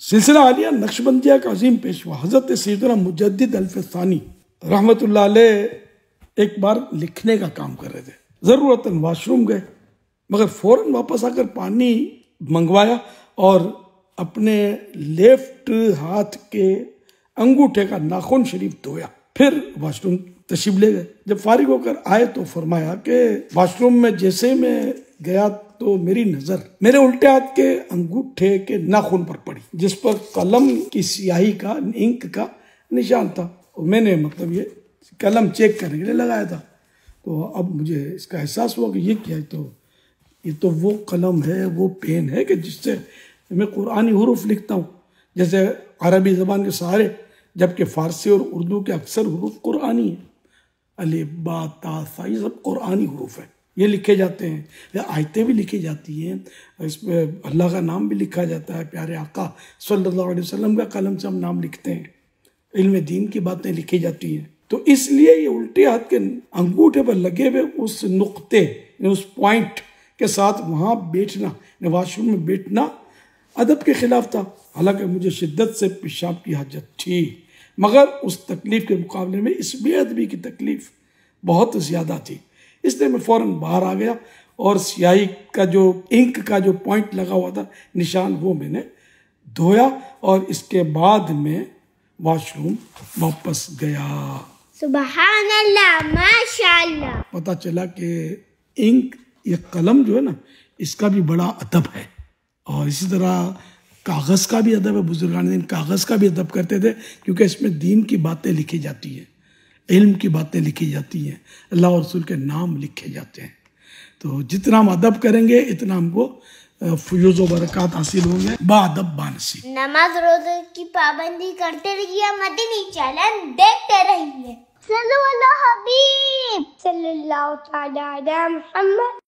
सिलसिला आलिया नक्शबंदिया का अजीम पेशवा, हज़रत सैदना मुजद्दिद अल्फ़ानी रहमत एक बार लिखने का काम कर रहे थे। ज़रूरत वाशरूम गए, मगर फ़ौरन वापस आकर पानी मंगवाया और अपने लेफ़्ट हाथ के अंगूठे का नाखून शरीफ धोया। फिर वाशरूम तशीब ले गए। जब फारिग होकर आए तो फरमाया कि वाशरूम में जैसे मैं गया तो मेरी नज़र मेरे उल्टे हाथ के अंगूठे के नाखून पर पड़ी, जिस पर कलम की स्याही का, इंक का निशान था। और मैंने मतलब ये कलम चेक करने के लिए लगाया था। तो अब मुझे इसका एहसास हुआ कि ये क्या है तो ये तो वो कलम है, वो पेन है कि जिससे मैं कुरानी हरूफ लिखता हूँ। जैसे अरबी ज़बान के सारे जबकि फ़ारसी और उर्दू के अक्सर हरूफ कुरानी है। अली, बा, ता सब कुरानी हरूफ है। ये लिखे जाते हैं। या आयतें भी लिखी जाती हैं। इसमें अल्लाह का नाम भी लिखा जाता है, प्यारे आका। सल्लल्लाहु अलैहि वसल्लम का कलम से हम नाम लिखते हैं। इल्म दीन की बातें लिखी जाती हैं। तो इसलिए ये उल्टे हाथ के अंगूठे पर लगे हुए उस नुक्ते उस पॉइंट के साथ वहाँ बैठना वाशरूम में बैठना अदब के खिलाफ था। हालाँकि मुझे शिद्दत से पेशाब की हाजत थी। मगर उस तकलीफ़ के मुकाबले में इस बेअदबी की तकलीफ़ बहुत ज़्यादा थी। इसलिए मैं फ़ौरन बाहर आ गया और स्याही का जो इंक का जो पॉइंट लगा हुआ था निशान वो मैंने धोया और इसके बाद में वॉशरूम वापस गया। सुबहान अल्लाह पता चला कि इंक ये कलम जो है ना इसका भी बड़ा अदब है। और इसी तरह कागज़ का भी अदब है बुजुर्गान दिन कागज़ का भी अदब करते थे क्योंकि इसमें दीन की बातें लिखी जाती हैं। इल्म की बातें लिखी जाती हैं। अल्लाह और रसूल के नाम लिखे जाते हैं। तो जितना हम अदब करेंगे, इतना हमको फ्यूज बरकत हासिल होंगे। बादब बानसी नमाज़ रोज़े की पाबंदी करते रहिए मदनी चैनल देखते रहिए। सल्लल्लाहु हबीब सल्लल्लाहु अलैहि वसल्लम।